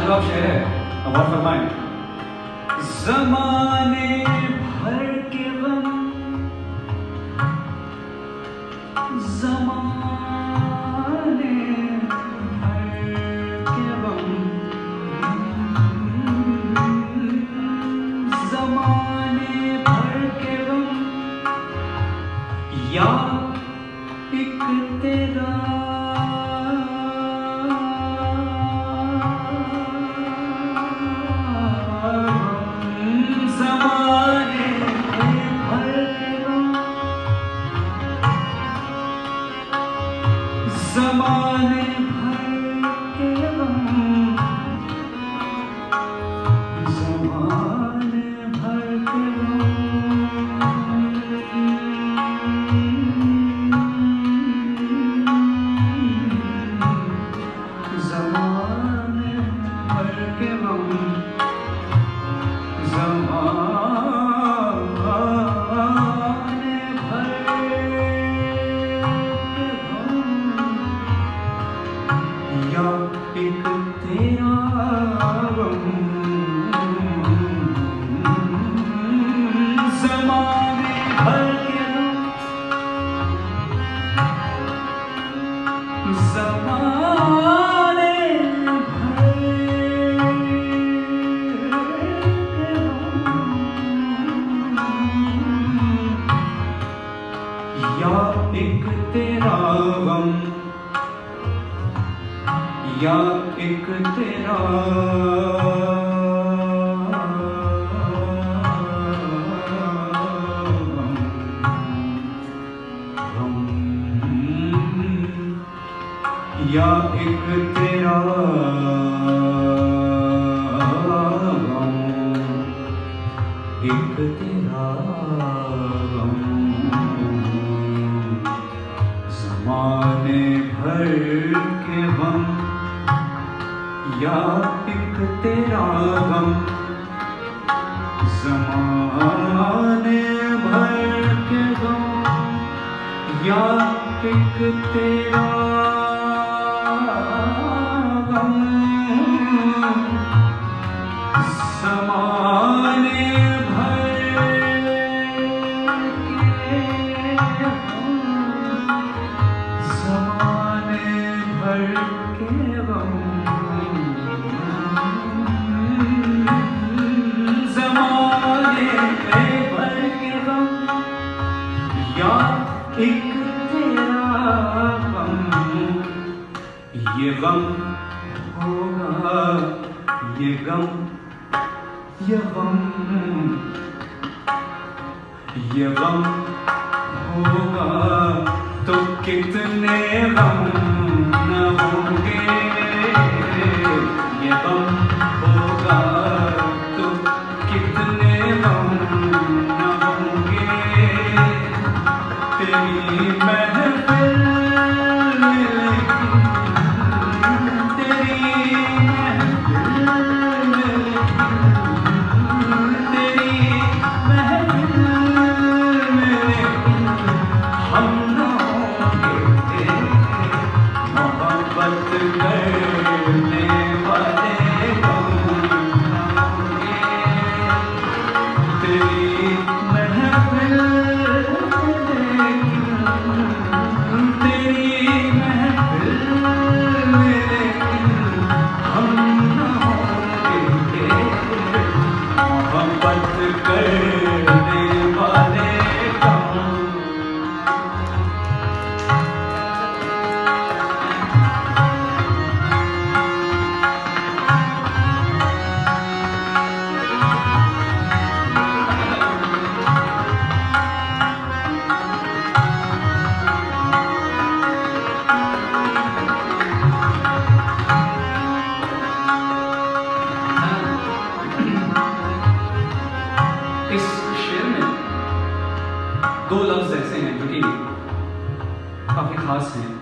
لاجواب شعر ہے۔ غور فرمائیں۔ زمانے بھر کے غم، زمانے بھر کے غم، زمانے بھر کے غم یا ایک تیرا زمانے یا ایک تیرا غم یا ایک تیرا غم یا ایک تیرا غم زمانے بھر کے غم، یا ایک تیرا غم۔ زمانے بھر کے غم، یا ایک تیرا غم۔ زمانے یہ غم ہوگا یہ غم یہ غم یہ غم ہوگا تو کتنے غم کتنے like the day. fazer.